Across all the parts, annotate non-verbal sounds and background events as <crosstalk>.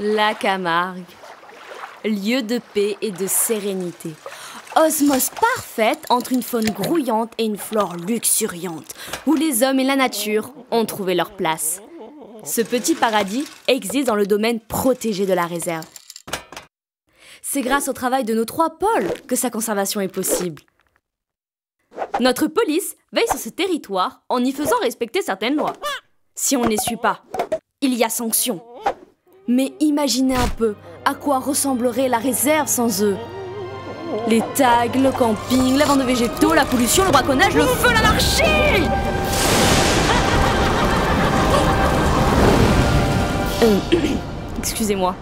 La Camargue, lieu de paix et de sérénité. Osmose parfaite entre une faune grouillante et une flore luxuriante, où les hommes et la nature ont trouvé leur place. Ce petit paradis existe dans le domaine protégé de la réserve. C'est grâce au travail de nos trois pôles que sa conservation est possible. Notre police veille sur ce territoire en y faisant respecter certaines lois. Si on ne les suit pas, il y a sanction. Mais imaginez un peu à quoi ressemblerait la réserve sans eux. Les tags, le camping, la vente de végétaux, la pollution, le braconnage, le feu, l'anarchie <coughs> Euh, <coughs> Excusez-moi.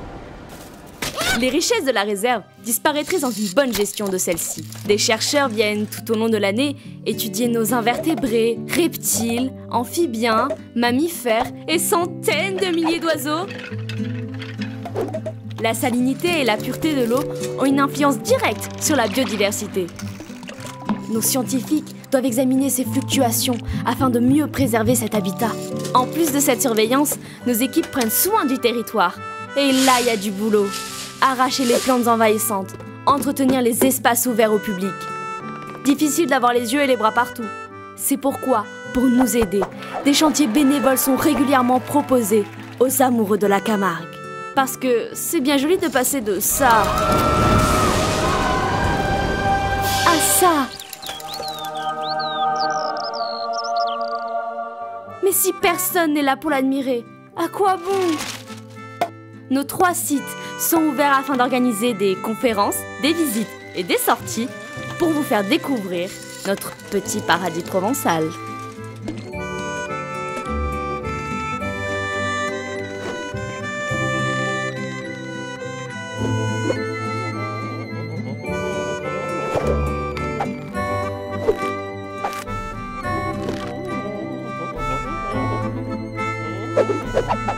Les richesses de la réserve disparaîtraient dans une bonne gestion de celle-ci. Des chercheurs viennent tout au long de l'année étudier nos invertébrés, reptiles, amphibiens, mammifères et centaines de milliers d'oiseaux. La salinité et la pureté de l'eau ont une influence directe sur la biodiversité. Nos scientifiques doivent examiner ces fluctuations afin de mieux préserver cet habitat. En plus de cette surveillance, nos équipes prennent soin du territoire. Et là, il y a du boulot. Arracher les plantes envahissantes, entretenir les espaces ouverts au public. Difficile d'avoir les yeux et les bras partout. C'est pourquoi, pour nous aider, des chantiers bénévoles sont régulièrement proposés aux amoureux de la Camargue. Parce que c'est bien joli de passer de ça à ça. Mais si personne n'est là pour l'admirer, à quoi bon? Nos trois sites sont ouverts afin d'organiser des conférences, des visites et des sorties pour vous faire découvrir notre petit paradis provençal. Thank